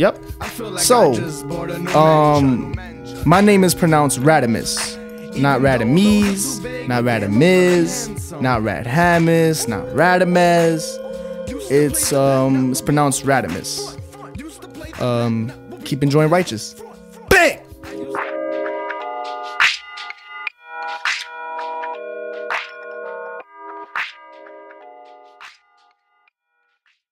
Yep. So, um, my name is pronounced Radimus. Not Radames, not Radamiz, not Radhamis, not Radamez. It's um, it's pronounced Radimus. Um, keep enjoying Writeous.